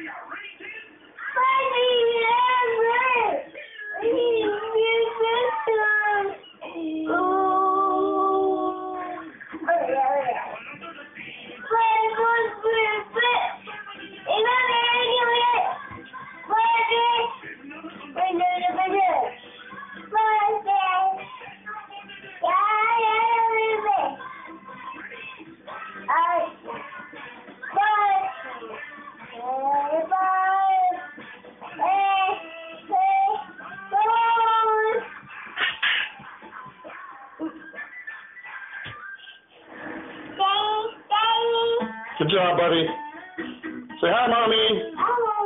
Hurry, hurry! Job, buddy. Say hi, mommy. Hello.